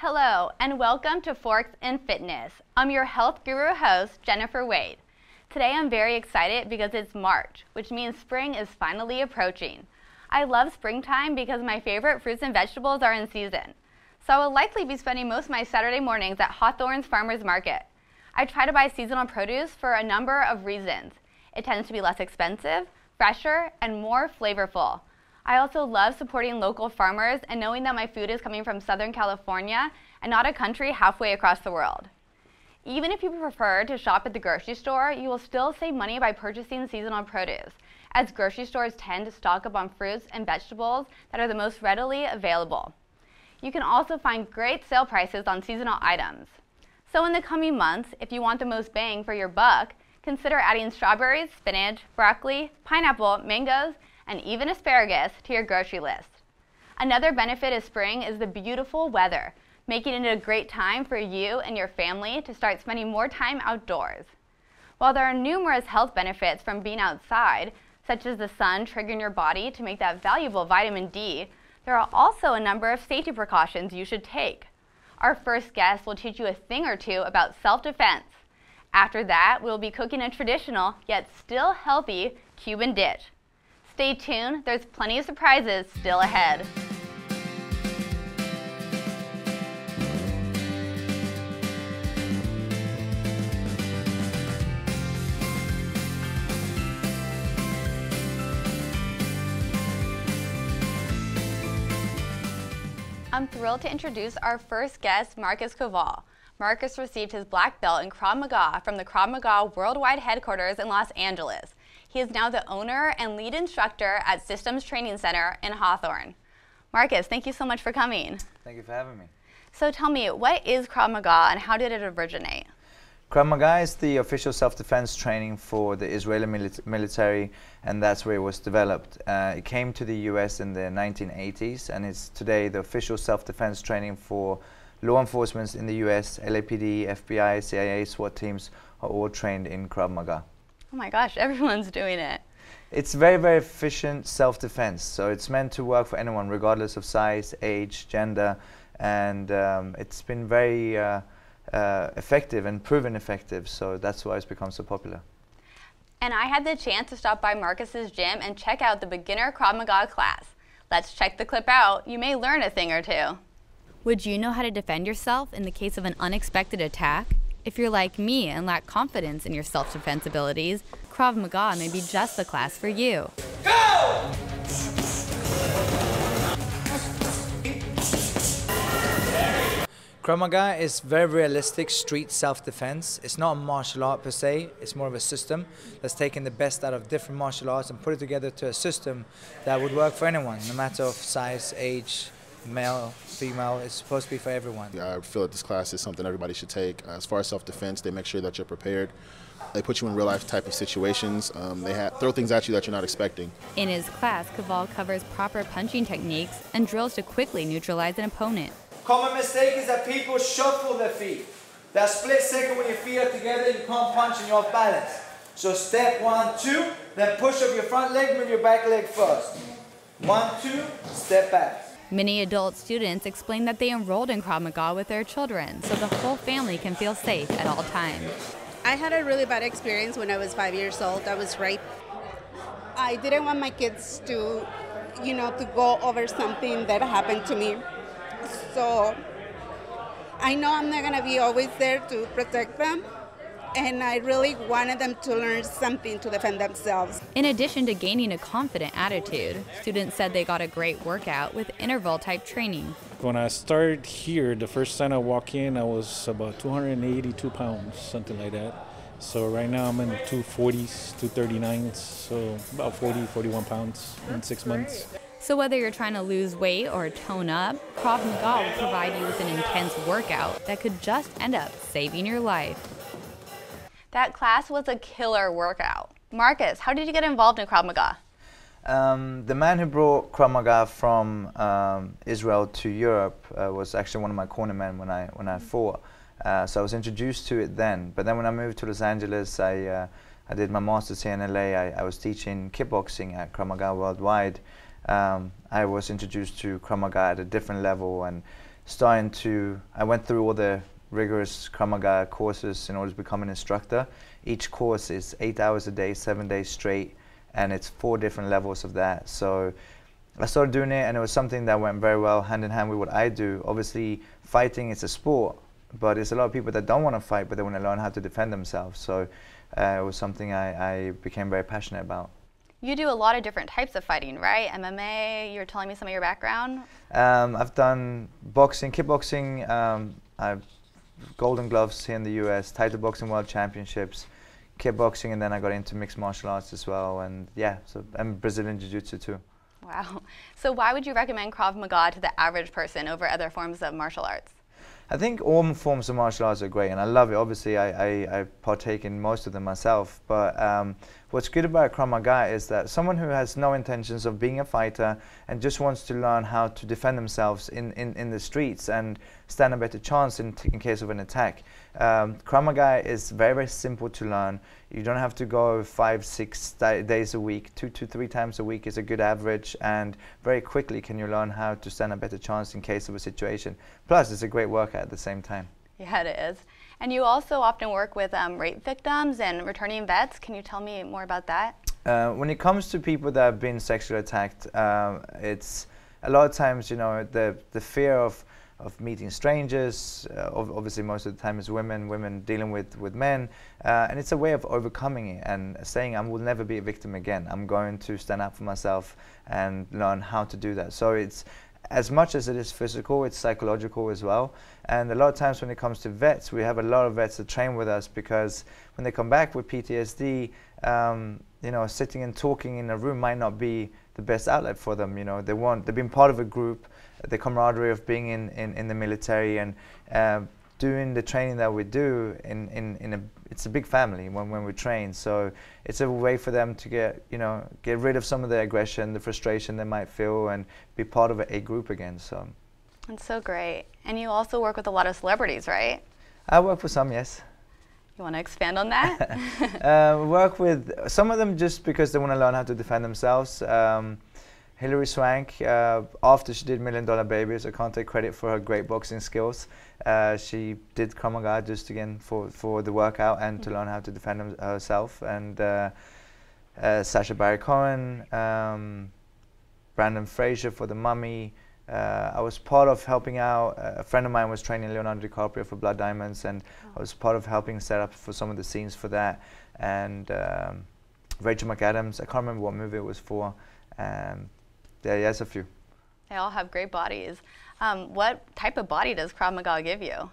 Hello, and welcome to Forks in Fitness. I'm your health guru host, Jennifer Wade. Today I'm very excited because it's March, which means spring is finally approaching. I love springtime because my favorite fruits and vegetables are in season. So I will likely be spending most of my Saturday mornings at Hawthorne's Farmers Market. I try to buy seasonal produce for a number of reasons. It tends to be less expensive, fresher, and more flavorful. I also love supporting local farmers and knowing that my food is coming from Southern California and not a country halfway across the world. Even if you prefer to shop at the grocery store, you will still save money by purchasing seasonal produce, as grocery stores tend to stock up on fruits and vegetables that are the most readily available. You can also find great sale prices on seasonal items. So in the coming months, if you want the most bang for your buck, consider adding strawberries, spinach, broccoli, pineapple, mangoes, and even asparagus to your grocery list. Another benefit of spring is the beautiful weather, making it a great time for you and your family to start spending more time outdoors. While there are numerous health benefits from being outside, such as the sun triggering your body to make that valuable vitamin D, there are also a number of safety precautions you should take. Our first guest will teach you a thing or two about self-defense. After that, we'll be cooking a traditional, yet still healthy, Cuban dish. Stay tuned, there's plenty of surprises still ahead. I'm thrilled to introduce our first guest, Marcus Kowal. Marcus received his black belt in Krav Maga from the Krav Maga Worldwide Headquarters in Los Angeles. He is now the owner and lead instructor at Systems Training Center in Hawthorne. Marcus, thank you so much for coming. Thank you for having me. So tell me, what is Krav Maga and how did it originate? Krav Maga is the official self-defense training for the Israeli mili military, and that's where it was developed. Uh, it came to the U.S. in the 1980s, and it's today the official self-defense training for law enforcement in the U.S. LAPD, FBI, CIA, SWAT teams are all trained in Krav Maga. Oh my gosh, everyone's doing it. It's very, very efficient self-defense. So it's meant to work for anyone, regardless of size, age, gender, and um, it's been very uh, uh, effective and proven effective. So that's why it's become so popular. And I had the chance to stop by Marcus's gym and check out the beginner Krav Maga class. Let's check the clip out. You may learn a thing or two. Would you know how to defend yourself in the case of an unexpected attack? If you're like me and lack confidence in your self defense abilities, Krav Maga may be just the class for you. Go! Krav Maga is very realistic street self-defense. It's not a martial art per se, it's more of a system that's taken the best out of different martial arts and put it together to a system that would work for anyone, no matter of size, age, male, female. It's supposed to be for everyone. Yeah, I feel that this class is something everybody should take. Uh, as far as self-defense, they make sure that you're prepared. They put you in real life type of situations. Um, they throw things at you that you're not expecting. In his class, Kowal covers proper punching techniques and drills to quickly neutralize an opponent. Common mistake is that people shuffle their feet. That split second when your feet are together, you can't punch and you're off balance. So step one, two, then push up your front leg, move your back leg first. One, two, step back. Many adult students explain that they enrolled in Krav Maga with their children so the whole family can feel safe at all times. I had a really bad experience when I was five years old. I was raped. I didn't want my kids to, you know, to go over something that happened to me. So I know I'm not going to be always there to protect them and I really wanted them to learn something to defend themselves. In addition to gaining a confident attitude, students said they got a great workout with interval type training. When I started here, the first time I walked in, I was about 282 pounds, something like that. So right now I'm in the 240s, 239s, so about 40, 41 pounds in six months. So whether you're trying to lose weight or tone up, Krav Maga will provide you with an intense workout that could just end up saving your life. That class was a killer workout. Marcus, how did you get involved in Krav Maga? Um, the man who brought Krav Maga from um, Israel to Europe uh, was actually one of my cornermen when I when I fought. Uh, so I was introduced to it then. But then when I moved to Los Angeles, I uh, I did my master's here in LA. I, I was teaching kickboxing at Krav Maga Worldwide. Um, I was introduced to Krav Maga at a different level, and starting to, I went through all the rigorous Krav Maga courses in order to become an instructor. Each course is eight hours a day, seven days straight, and it's four different levels of that. So I started doing it, and it was something that went very well hand in hand with what I do. Obviously, fighting is a sport, but it's a lot of people that don't want to fight, but they want to learn how to defend themselves. So uh, it was something I, I became very passionate about. You do a lot of different types of fighting, right? MMA, you were telling me some of your background. Um, I've done boxing, kickboxing. Um, I've golden gloves here in the US, title boxing world championships, kickboxing, and then I got into mixed martial arts as well. And yeah, so and Brazilian Jiu Jitsu too. Wow. So why would you recommend Krav Maga to the average person over other forms of martial arts? I think all forms of martial arts are great, and I love it. Obviously, I, I, I partake in most of them myself. But um, what's good about Krav Maga is that someone who has no intentions of being a fighter and just wants to learn how to defend themselves in, in, in the streets and stand a better chance in, in case of an attack. Um, Krav Maga is very, very simple to learn. You don't have to go five, six days a week. Two to three times a week is a good average, and very quickly can you learn how to stand a better chance in case of a situation. Plus, it's a great workout at the same time. Yeah, it is. And you also often work with um, rape victims and returning vets. Can you tell me more about that? Uh, when it comes to people that have been sexually attacked, um, it's a lot of times, you know, the, the fear of of meeting strangers. Uh, obviously, most of the time it's women, women dealing with, with men. Uh, and it's a way of overcoming it and saying, I will never be a victim again. I'm going to stand up for myself and learn how to do that. So it's as much as it is physical, it's psychological as well. And a lot of times when it comes to vets, we have a lot of vets that train with us because when they come back with PTSD, um, you know, sitting and talking in a room might not be the best outlet for them. You know, they want, they've been part of a group, the camaraderie of being in, in, in the military and uh, doing the training that we do in, in, in a it's a big family when, when we train. So it's a way for them to get you know get rid of some of the aggression the frustration they might feel and be part of a, a group again so. That's so great. And you also work with a lot of celebrities right? I work with some yes. You want to expand on that? Uh, work with some of them just because they want to learn how to defend themselves. Um, Hilary Swank, uh, after she did Million Dollar Babies, I can't take credit for her great boxing skills. Uh, she did Krav Maga just again for, for the workout and mm-hmm. to learn how to defend herself. And uh, uh, Sacha Baron Cohen, um, Brendan Fraser for The Mummy. Uh, I was part of helping out. Uh, a friend of mine was training Leonardo DiCaprio for Blood Diamonds, and oh. I was part of helping set up for some of the scenes for that. And um, Rachel McAdams, I can't remember what movie it was for. Um, yeah, yes, a few. They all have great bodies. Um, what type of body does Krav Maga give you?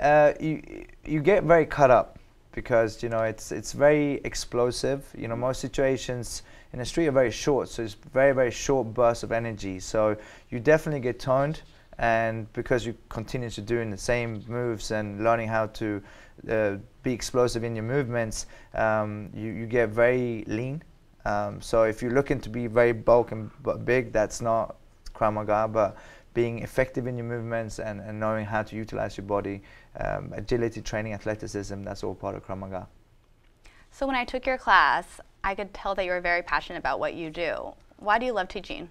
Uh, you you get very cut up because you know it's it's very explosive. You know most situations in the street are very short, so it's very very short bursts of energy. So you definitely get toned, and because you continue to doing the same moves and learning how to uh, be explosive in your movements, um, you you get very lean um, so if you're looking to be very bulk and big, that's not Krav Maga, but being effective in your movements and, and knowing how to utilize your body, um, agility training, athleticism, that's all part of Krav Maga. So when I took your class, I could tell that you were very passionate about what you do. Why do you love teaching?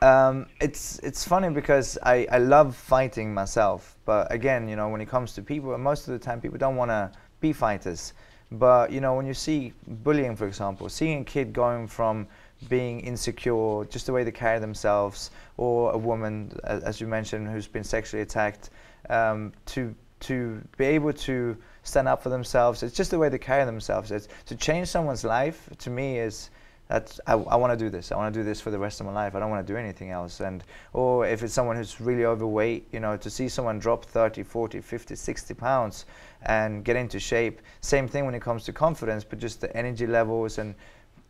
Um, it's it's funny because I, I love fighting myself, but again, you know, when it comes to people, most of the time people don't want to be fighters. But you know, when you see bullying, for example, seeing a kid going from being insecure, just the way they carry themselves, or a woman, as you mentioned, who's been sexually attacked, um, to to be able to stand up for themselves. It's just the way they carry themselves. It's, to change someone's life, to me, is that's I, I want to do this. I want to do this for the rest of my life. I don't want to do anything else. And or if it's someone who's really overweight, you know, to see someone drop 30, 40, 50, 60 pounds and get into shape. Same thing when it comes to confidence, but just the energy levels and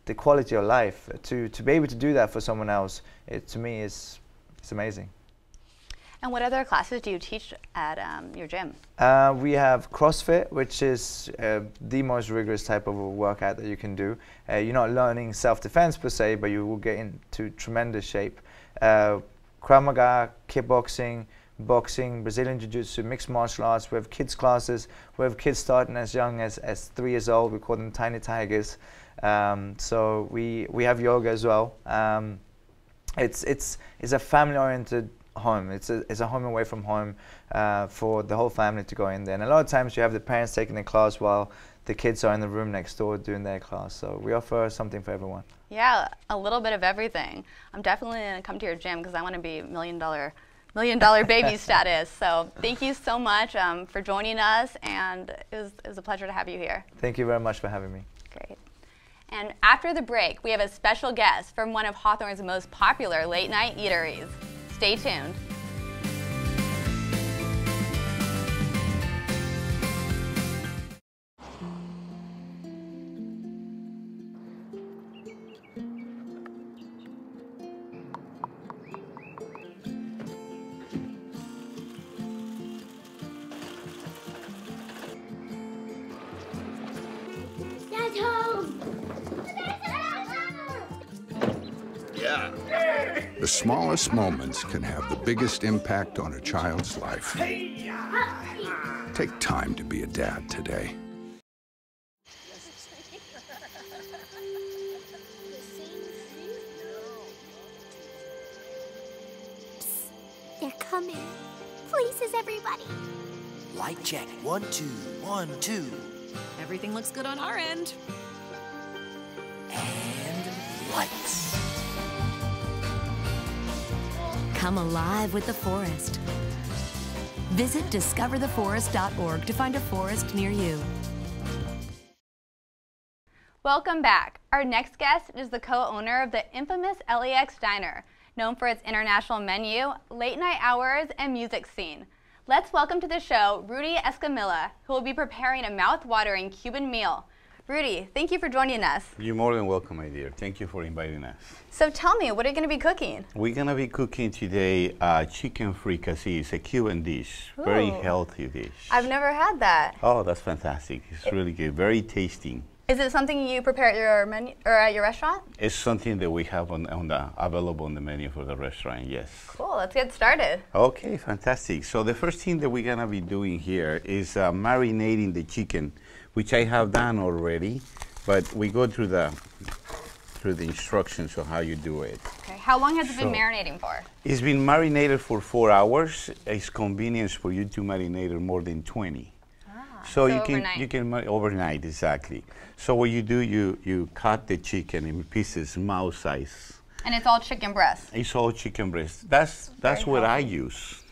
the quality of life. To to be able to do that for someone else, it to me is it's amazing. And what other classes do you teach at um, your gym? Uh, we have CrossFit, which is uh, the most rigorous type of a workout that you can do. Uh, you're not learning self-defense per se, but you will get into tremendous shape. Uh, Krav Maga, kickboxing, boxing, Brazilian Jiu-Jitsu, mixed martial arts. We have kids classes. We have kids starting as young as, as three years old. We call them tiny tigers. Um, so we, we have yoga as well. Um, it's, it's, it's a family-oriented home. It's a, it's a home away from home uh, for the whole family to go in there. And a lot of times you have the parents taking the class while the kids are in the room next door doing their class. So we offer something for everyone. Yeah, a little bit of everything. I'm definitely going to come to your gym because I want to be million dollar million dollar baby status. So thank you so much um, for joining us, and it was, it was a pleasure to have you here. Thank you very much for having me. Great. And after the break, we have a special guest from one of Hawthorne's most popular late night eateries. Stay tuned. Smallest moments can have the biggest impact on a child's life. Take time to be a dad today. They're coming. Places, everybody. Light check. One, two, one, two. Everything looks good on our end. And lights. Come alive with the forest. Visit discovertheforest.org to find a forest near you. Welcome back. Our next guest is the co owner of the infamous LAX Diner, known for its international menu, late night hours, and music scene. Let's welcome to the show Rudy Escamilla, who will be preparing a mouth-watering Cuban meal. Rudy, thank you for joining us. You're more than welcome, my dear. Thank you for inviting us. So tell me, what are you going to be cooking? We're gonna be cooking today uh, chicken fricassee. It's a Cuban dish, very healthy dish. I've never had that. oh, that's fantastic. It's really good, very tasty. Is it something you prepare at your menu or at your restaurant? It's something that we have on, on the available on the menu for the restaurant. Yes. Cool, let's get started. Okay, fantastic. So the first thing that we're gonna be doing here is uh, marinating the chicken, which I have done already, but we go through the through the instructions of how you do it. Okay, how long has it been marinating for? It's been marinated for four hours. It's convenience for you to marinate it more than 20. so, so you can overnight. you can ma- overnight exactly. So what you do, you you cut the chicken in pieces, mouse size. And it's all chicken breast. It's all chicken breast. That's that's Very what I use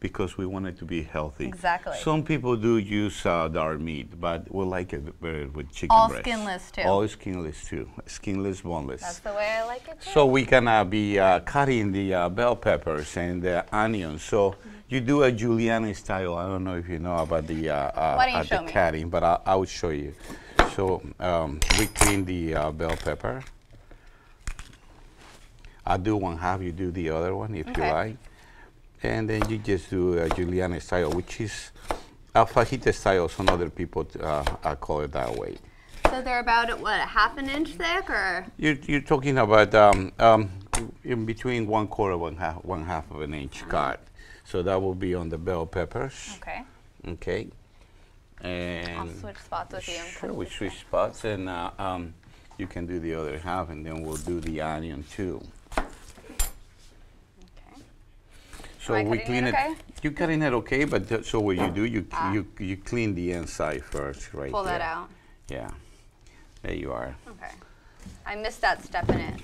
because we want it to be healthy. Exactly. Some people do use uh, dark meat, but we like it better with chicken All breast. skinless, too. All skinless too. Skinless, boneless. That's the way I like it too. So we're gonna be uh, cutting the uh, bell peppers and the onions. So you do a julienne style. I don't know if you know about the uh, uh, Why don't you uh, the me? cutting, but I, I will show you. So um, we clean the uh, bell pepper. I do one half, you do the other one if Okay. you like, and then you just do a julienne style, which is a fajita style. Some other people uh, uh, call it that way. So they're about what, a half an inch thick, or You're, you're talking about um, um, in between one quarter, one half, one half of an inch cut. So that will be on the bell peppers. okay? Okay. And I'll switch spots with you. Sure, we switch spots, and uh, um, you can do the other half, and then we'll do the onion too. Okay. So we clean it okay? You cutting it okay, but th- so what you do, you Ah. you you clean the inside first, right Pull that out. Yeah. There you are. Okay. I missed that step in it.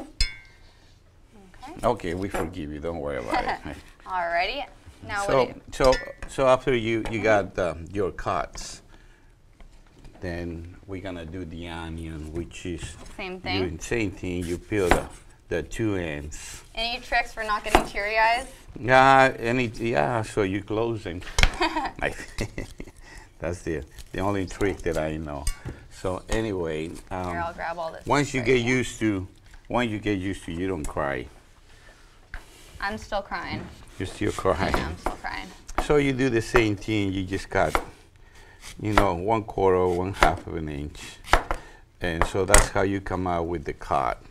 Okay. Okay, we forgive you. Don't worry about it. Alrighty. Now So, so, so after you, you got um, your cuts, then we're gonna do the onion, which is Same you- thing. same thing. You peel the, the two ends. Any tricks for not getting teary eyes? Yeah, any yeah. So you close them. That's the the only trick that I know. So anyway, Here, I'll um, grab all this. once you get used to, once you get used to, you don't cry. I'm still crying. You're still crying. Yeah, I'm still crying. So you do the same thing. You just cut, you know, one quarter, one half of an inch, and so that's how you come out with the cut.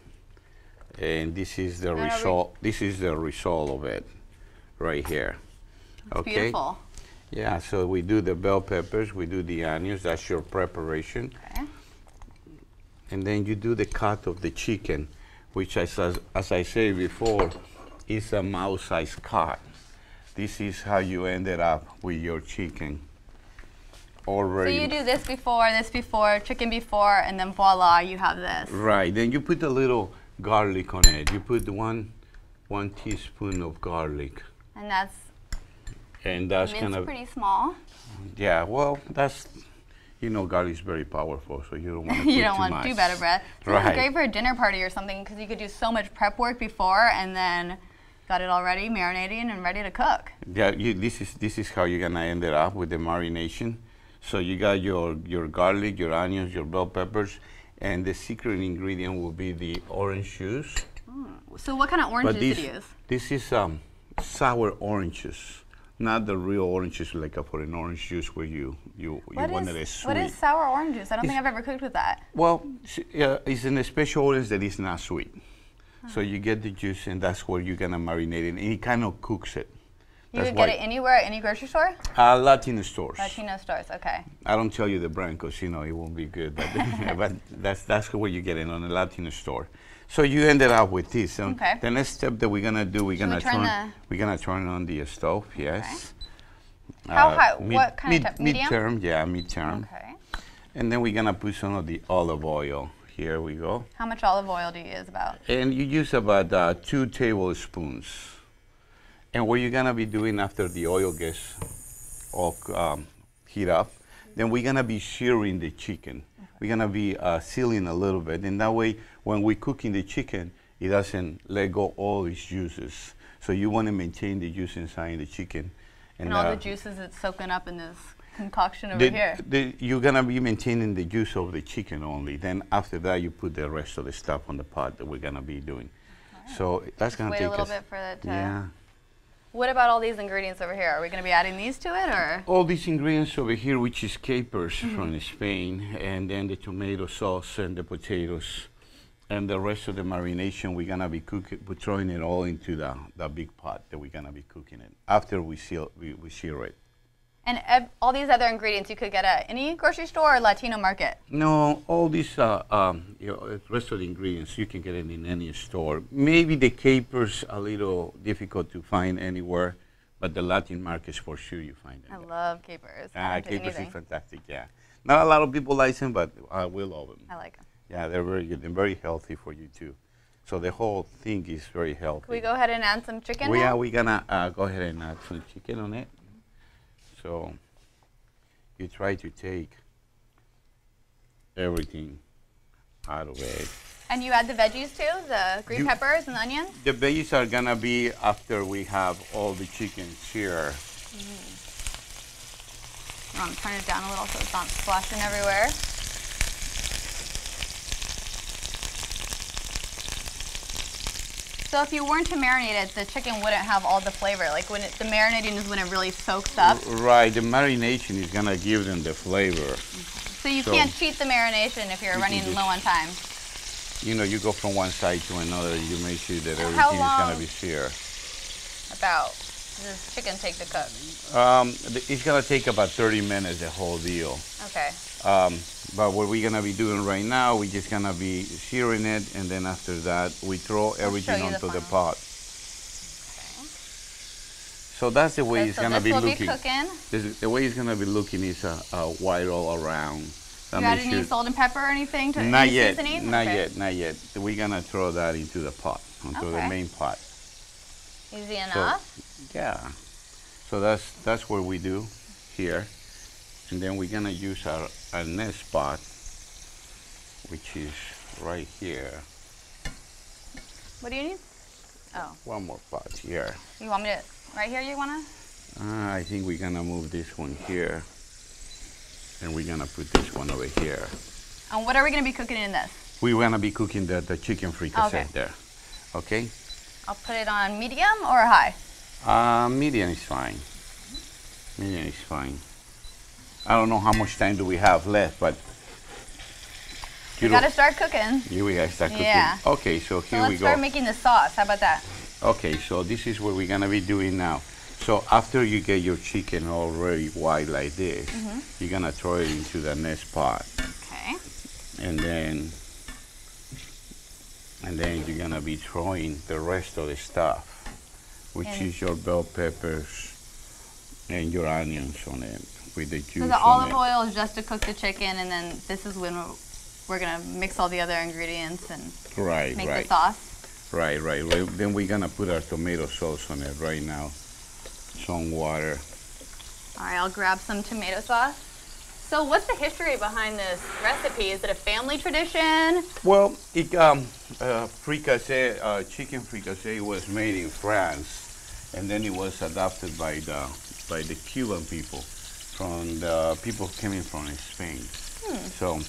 And this is the we- result. This is the result of it, right here. It's okay. beautiful. Yeah. So we do the bell peppers. We do the onions. That's your preparation. Okay. And then you do the cut of the chicken, which as, as, as I said before, is a mouse-sized cut. This is how you ended up with your chicken Already. So you do this before, this before, chicken before, and then voila, you have this. Right. Then you put a little garlic on it. You put one one teaspoon of garlic, And that's and that's minced gonna pretty small. yeah. Well, that's you know garlic is very powerful, so you don't want to you don't want much. too bad a breath. So Right. It's great for a dinner party or something because you could do so much prep work before and then got it all ready, marinating and ready to cook. Yeah, you, this is this is how you're gonna end it up with the marination. So you got your your garlic, your onions, your bell peppers, and the secret ingredient will be the orange juice. So what kind of orange but juice this did you use? this is um, sour oranges, not the real oranges like uh, for an orange juice where you you you What want is, it as sweet. what is sour orange juice? I don't think I've ever cooked with that. Well, yeah, it's in a special orange that is not sweet. So you get the juice, and that's where you're gonna marinate it, and it kind of cooks it. You That's could get it anywhere at any grocery store? Uh, Latin stores. Latino stores, okay. I don't tell you the brand because you know it won't be good, but, but that's that's where you get it on a Latino store. So you ended up with this. Um, Okay. The next step that we're gonna do, we're Should gonna turn turn, we're gonna turn on the stove. Yes. How Uh, high? mid- what kind mid, of? Medium? Midterm, yeah, midterm. Okay. And then we're gonna put some of the olive oil. Here we go. How much olive oil do you use about? And you use about uh, two tablespoons. And what you're gonna be doing after the oil gets all um, heat up, then we're gonna be searing the chicken. We're gonna be uh, sealing a little bit, and that way, when we're cooking the chicken, it doesn't let go all its juices. So you want to maintain the juice inside the chicken. And, all uh, the juices it's soaking up in this concoction over the- here. the- you're gonna be maintaining the juice of the chicken only. Then after that, you put the rest of the stuff on the pot that we're gonna be doing. So that's gonna Wait take a little us- bit for that to. Yeah. What about all these ingredients over here? Are we going to be adding these to it or? All these ingredients over here, which is capers Mm-hmm. from Spain, and then the tomato sauce and the potatoes, and the rest of the marination, we're gonna be cooking, we're throwing it all into the, the big pot that we're gonna be cooking it after we seal we, we sear it. And all these other ingredients you could get at any grocery store or Latino market. No, all these uh, um, you know, uh, rest of the ingredients you can get it in any store. Maybe the capers a little difficult to find anywhere, but the Latin markets for sure you find them. I love capers. Ah, I'll do capers anything. is fantastic. Yeah, not a lot of people like them, but I will love them. I like them. Yeah, they're very good and very healthy for you too. So the whole thing is very healthy. Can we go ahead and add some chicken we now? are we gonna uh, go ahead and add some chicken on it. So you try to take everything out of it. And you add the veggies too, the green You- peppers and the onions? The veggies are gonna be after we have all the chickens here. Mm-hmm. You want to turn it down a little so it's not splashing everywhere. So if you weren't to marinate it, the chicken wouldn't have all the flavor. Like when it, the marinating is when it really soaks up. Right, the marination is gonna give them the flavor. So you so- can't cheat the marination if you're You running low on time. You know, you go from one side to another, you make sure that everything is gonna be seared. About does chicken take to cook? Um, it's gonna take about 30 minutes, the whole deal. Okay. Um, but what we're gonna be doing right now, we're just gonna be searing it, and then after that, we throw everything the onto the, final. pot. So that's the way Okay, it's so gonna be be looking. cooking. This is- the way it's gonna be looking is uh, uh, white all around. That you add any sure- salt and pepper or anything to not any yet, seasoning? not Okay. yet, not yet. We're gonna throw that into the pot, into the main pot. Easy So, enough. yeah. So that's that's what we do here, and then we're gonna use our our next pot, which is right here. what do you need? Oh, One more pot here. you want me to right here? You wanna? Uh, I think we're gonna move this one here, and we're gonna put this one over here. And what are we gonna be cooking in this? We're gonna be cooking the, the chicken fricassee Okay. there. Okay? I'll put it on medium or high. Uh, medium is fine. Medium is fine. I don't know how much time do we have left, but We you gotta start cooking. Here we gotta start cooking. Yeah. Okay, so here So let's we go. start making the sauce. How about that? Okay, so this is what we're gonna be doing now. So after you get your chicken already white like this, Mhm. you're gonna throw it into the next pot, Okay. and then and then you're gonna be throwing the rest of the stuff which And- is your bell peppers and your onions on it the juice So the olive oil is just to cook the chicken, and then this is when we're, we're gonna mix all the other ingredients and Right, make right. the sauce. Right, right, right. Then we're gonna put our tomato sauce on it right now. Some water. All right, I'll grab some tomato sauce. So what's the history behind this recipe? Is it a family tradition? Well, it, um, uh, fricassee, uh, chicken fricassee was made in France, and then it was adopted by the by the Cuban people, from the people coming from Spain. Hmm. So,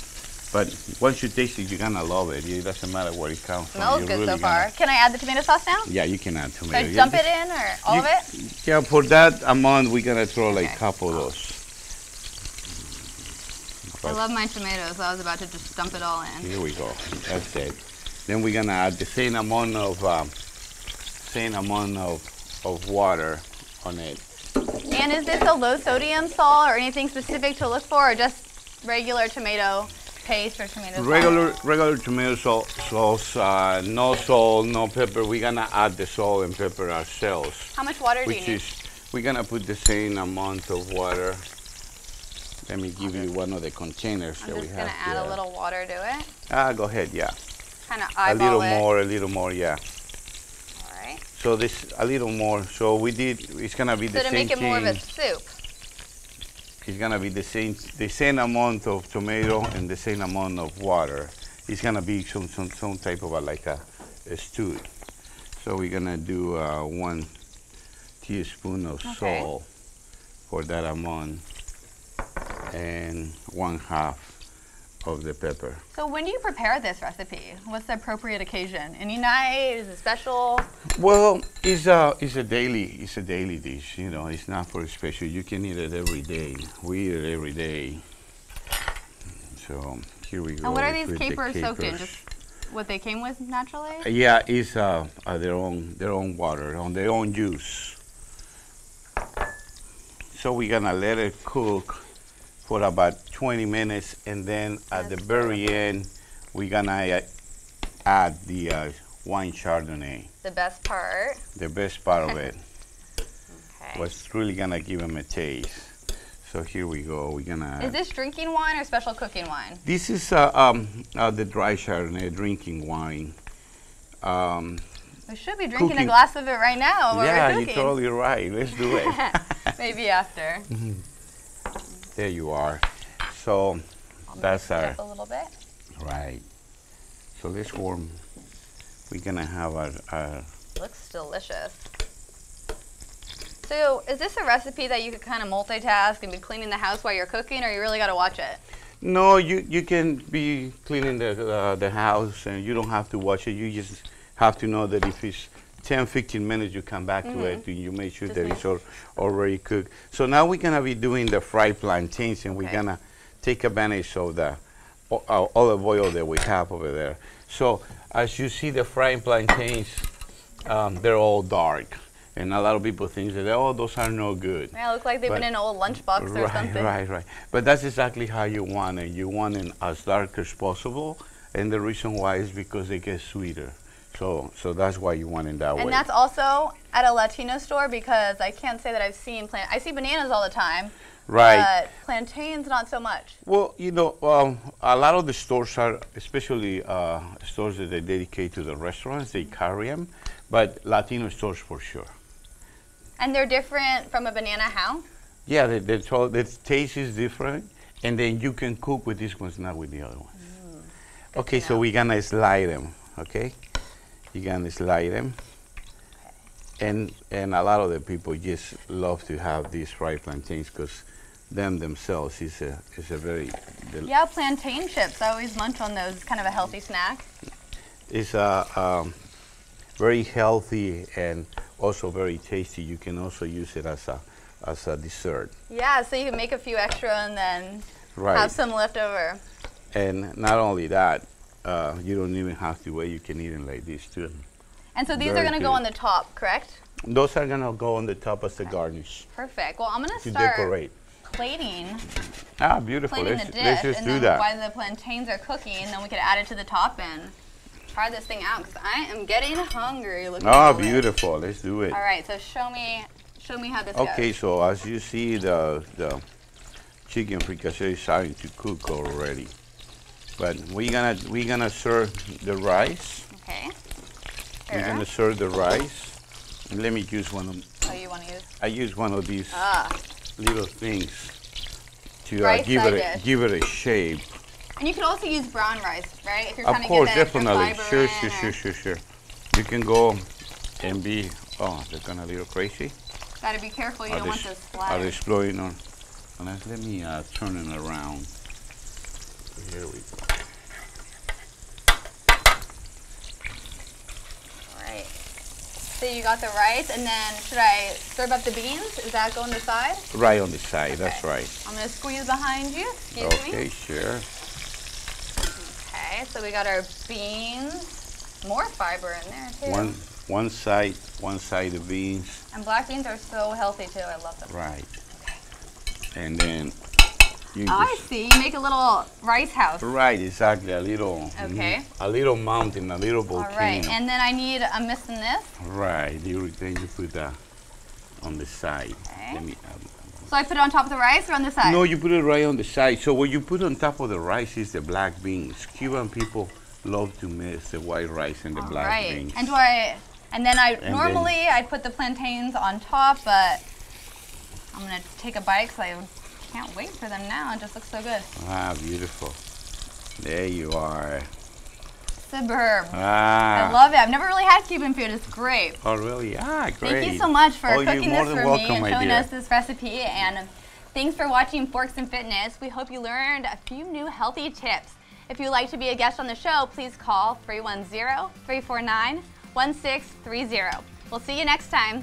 but once you taste it, you're gonna love it. It doesn't matter where it comes from. Smells You're good really so far. Can I add the tomato sauce now? Yeah, you can add tomato. I Yeah, dump it in or all you- of it? Yeah, for that amount, we're gonna throw like a couple of those. I love my tomatoes, I was about to just dump it all in. Here we go. That's it. Then we're gonna add the same amount of um, same amount of of water on it. And is this a low sodium salt or anything specific to look for, or just regular tomato paste or tomato sauce? Regular regular tomato sauce, sauce uh, no salt, no pepper. We're gonna add the salt and pepper ourselves. How much water do you Which need? is we're gonna put the same amount of water. Let me give you one of the containers I'm that we have. just have gonna add a little water to it. Ah, go ahead, yeah. Kind of A little it. more, a little more, yeah. So this a little more. So we did. It's gonna be the same. So to make it thing. more of a soup. It's gonna be the same the same amount of tomato and the same amount of water. It's gonna be some some, some type of a, like a, a stew. So we're gonna do uh, one teaspoon of Okay. salt for that amount, and one half of the pepper. So when do you prepare this recipe? What's the appropriate occasion? Any night? Is it special? Well, it's a it's a daily it's a daily dish. You know, it's not for special. You can eat it every day. We eat it every day. So here we go. And what are these put the capers soaked in? Just what they came with naturally? Yeah, it's uh, uh, their own their own water, on their own juice. So we're gonna let it cook for about 20 minutes, and then at the very end, we're gonna uh, add the uh, wine Chardonnay, The best part. the best part of it. Okay. What's really gonna give them a taste. So here we go. We're gonna. Is this drinking wine or special cooking wine? This is uh, um, uh, the dry Chardonnay drinking wine. Um, We should be drinking Cooking. a glass of it right now while yeah, you're totally right. Let's do it. Maybe after. there you are. So that's our a little bit. right. So let's warm. We're gonna have our, our Looks delicious. So, is this a recipe that you could kind of multitask and be cleaning the house while you're cooking, or you really got to watch it? No, you you can be cleaning the uh, the house and you don't have to watch it. You just have to know that if it's 10, 15 minutes, you come back to it and you make sure Just that it's al- already cooked. So now we're gonna be doing the fried plantains and we're gonna take advantage of the o- uh, olive oil that we have over there. So as you see the fried plantains, um, they're all dark. And a lot of people think that, oh, those are no good. Yeah, look like they've been in an old lunchbox or right, something. Right, right. But that's exactly how you want it. You want it as dark as possible, and the reason why is because they get sweeter. So, so that's why you want it that way. And that's also at a Latino store because I can't say that I've seen plant. I see bananas all the time. Right. But plantains, not so much. well, you know, um, a lot of the stores are, especially uh, stores that they dedicate to the restaurants, they carry them, but Latino stores for sure. And they're different from a banana how? Yeah, the, the, to- the taste is different, and then you can cook with these ones, not with the other ones. okay, so we're gonna slide them. Okay, you're gonna slide them, and and a lot of the people just love to have these fried plantains because them themselves is a is a very Yeah, plantain chips. I always munch on those. It's kind of a healthy snack. It's a um, very healthy and also very tasty. You can also use it as a as a dessert. Yeah, so you can make a few extra and then Right. have some left over. And not only that, uh, you don't even have to wait. You can eat it like this too. And so these are going to go on the top, correct? Those are gonna go on the top as the garnish Perfect. Well, I'm going to to start decorate. plating, Ah, beautiful. plating Let's, the dish, let's just and do then that. while the plantains are cooking, then we could add it to the top and try this thing out because I am getting hungry. Looking Oh, this. beautiful. Let's do it. All right, so show me, show me how this Okay, goes. so as you see, the the chicken fricassee is starting to cook already. But we're gonna we're gonna serve the rice. Okay. We're gonna serve the rice. Let me use one of Oh, you want to use? I use one of these Ah. little things to uh, give it a, give it a shape. And you could also use brown rice, right? If you're Of trying course, to get that definitely. Sure, sure, sure, sure, sure. You can go and be. Oh, they're gonna a little crazy. Gotta be careful. You Are don't want those Are they exploring on? Let let me uh, turn it around. Here we go. All right. So you got the rice, and then should I serve up the beans? Is that going to the side? Right on the side. That's right. I'm gonna squeeze behind you. Excuse Okay, me. sure. Okay. So we got our beans. More fiber in there too. One one side, one side of beans. And black beans are so healthy too. I love them. Right. Okay. And then you Oh, I see. You make a little rice house. right exactly a little. mhm, Okay. A little mountain, a little All volcano. right. And then I need. I'm missing this. Right. You then you put that on the side. Okay. Let me. Um, So I put it on top of the rice or on the side? no, you put it right on the side. So what you put on top of the rice is the black beans. Cuban people love to mix the white rice and the All black right. beans. And do I? And then I then- normally I'd put the plantains on top, but I'm gonna take a bite because I can't wait for them now. It just looks so good. Ah, beautiful. There you are. Superb. Ah. I love it. I've never really had Cuban food. It's great. Oh, really? Ah, great. Thank you so much for oh, cooking this for welcome, me and showing dear. us this recipe. And thanks for watching Forks and Fitness. We hope you learned a few new healthy tips. If you'd like to be a guest on the show, please call 310 349 1630. We'll see you next time.